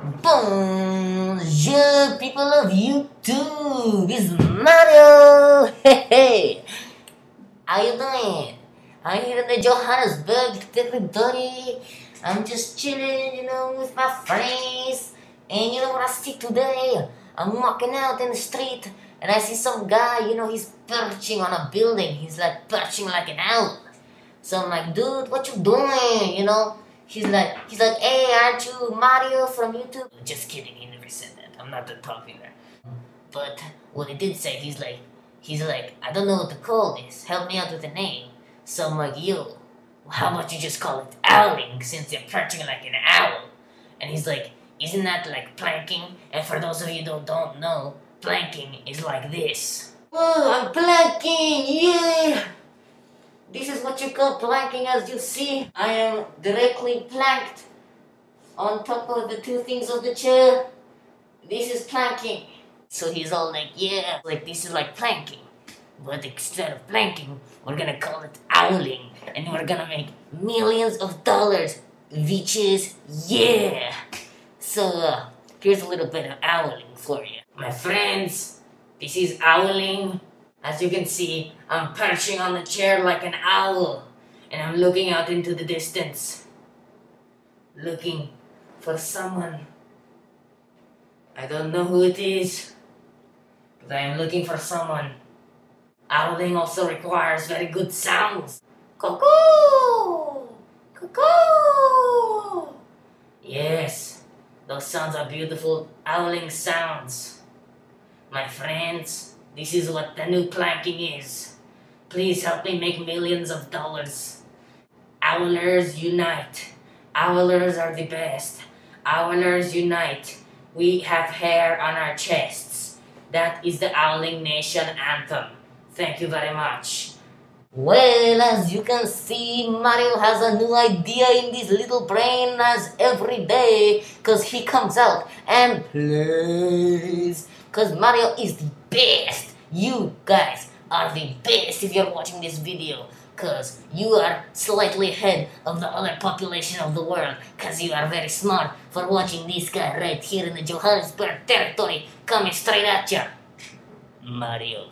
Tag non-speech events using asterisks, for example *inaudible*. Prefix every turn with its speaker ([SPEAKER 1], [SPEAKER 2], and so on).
[SPEAKER 1] Bonjour, people of YouTube. It's Mario. *laughs* Hey, hey. How you doing? I'm here in the Johannesburg, everybody. I'm just chilling, you know, with my friends. And you know what I see today? I'm walking out in the street and I see some guy, you know, he's perching on a building. He's like perching like an owl. So I'm like, dude, what you doing? You know? He's like, he's like, hey, aren't you Mario from YouTube? Just kidding, he never said that. I'm not that popular. But what he did say, he's like, he's like, I don't know what to call this. Help me out with a name. So I'm like, yo, how about you just call it owling since you're perching like an owl? And he's like, isn't that like planking? And for those of you who don't know, planking is like this. Oh, I'm planking, yeah! This is what you call planking as you see. I am directly planked on top of the two things of the chair. This is planking. So he's all like, yeah, like this is like planking. But instead of planking, we're gonna call it owling. And we're gonna make millions of dollars. Bitches, yeah! So, uh, here's a little bit of owling for you. My friends, this is owling. As you can see, I'm perching on the chair like an owl, and I'm looking out into the distance, looking for someone. I don't know who it is, but I am looking for someone. Owling also requires very good sounds. Cuckoo! Cuckoo! Yes, those sounds are beautiful owling sounds. My friends, this is what the new planking is. Please help me make millions of dollars. Owlers unite. Owlers are the best. Owlers unite. We have hair on our chests. That is the Owling Nation anthem. Thank you very much. Well, as you can see, Mario has a new idea in this little brain as every day, cause he comes out and plays. Cause Mario is the best. You guys are the best if you're watching this video. Cause you are slightly ahead of the other population of the world. Cause you are very smart for watching this guy right here in the Johannesburg territory coming straight at ya. Mario.